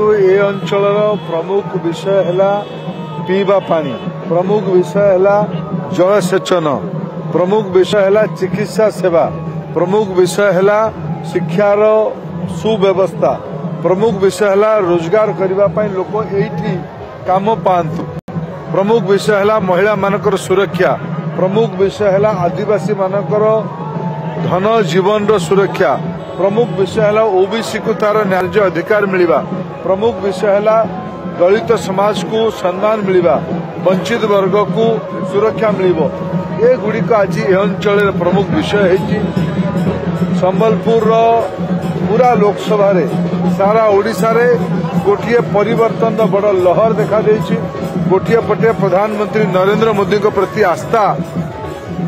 ए ଅଞ୍ଚଳର ପ୍ରମୁଖ ବିଷୟ ହେଲା ପିଇବା ପାଣି ପ୍ରମୁଖ ବିଷୟ ହେଲା ଜଳସେଚନ ପ୍ରମୁଖ ବିଷୟ ହେଲା ଚିକିତ୍ସା ସେବା ପ୍ରମୁଖ ବିଷୟ ହେଲା ଶିକ୍ଷାର ସୁବ୍ୟବସ୍ଥା ପ୍ରମୁଖ ବିଷୟ ହେଲା ରୋଜଗାର କରିବା ପାଇଁ ଲୋକ ଏଇଠି କାମ ପାଆନ୍ତୁ ପ୍ରମୁଖ ବିଷୟ ହେଲା ମହିଳାମାନଙ୍କର ସୁରକ୍ଷା ପ୍ରମୁଖ ବିଷୟ ହେଲା ଆଦିବାସୀମାନଙ୍କର ଧନ ଜୀବନର ସୁରକ୍ଷା प्रमुख विषय है ओबीसी को तार न्याय अधिकार मिलवा प्रमुख विषय है दलित समाज को सम्मान मिलवा वंचित वर्ग को सुरक्षा मिल एगुड़िक आज ए अंचल प्रमुख विषय है संबलपुर पूरा लोकसभा सारा ओडा गोटे पर बड़ लहर देखाई गोटे पटे प्रधानमंत्री नरेंद्र मोदी प्रति आस्था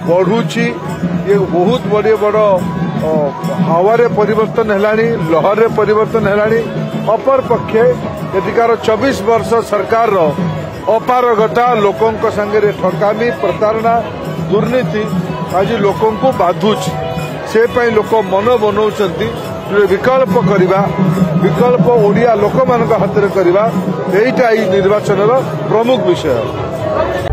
बढ़ुची ये बहुत बड़े बड़ ହାୱାରେ ପରିବର୍ତ୍ତନ ହେଲାଣି ଲହରରେ ପରିବର୍ତ୍ତନ ହେଲାଣି ଅପରପକ୍ଷେ ଏଠିକାର ଚବିଶ ବର୍ଷ ସରକାରର ଅପାରଗତା ଲୋକଙ୍କ ସାଙ୍ଗରେ ଠକାମି ପ୍ରତାରଣା ଦୁର୍ନୀତି ଆଜି ଲୋକଙ୍କୁ ବାଧୁଛି ସେ ପାଇଁ ଲୋକ ମନ ବନାଉଛନ୍ତି ବିକଳ୍ପ କରିବା ବିକଳ୍ପ ଓଡ଼ିଆ ଲୋକମାନଙ୍କ ହାତରେ କରିବା ଏଇଟା ଏହି ନିର୍ବାଚନର ପ୍ରମୁଖ ବିଷୟ